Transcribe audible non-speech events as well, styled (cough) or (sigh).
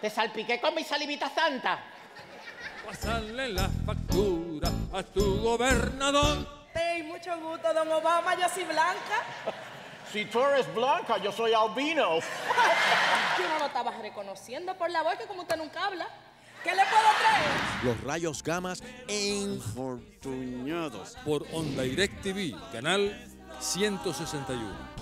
Te salpiqué con mi salivita santa. Pasarle la factura a tu gobernador. Hey, mucho gusto, don Obama. Yo soy Blanca. Si tú eres blanca, yo soy albino. (laughs) Yo no lo estabas reconociendo por la voz que como usted nunca habla. ¿Qué le puedo traer? Los rayos gamas infortunados. Por Onda Direct TV, canal 161.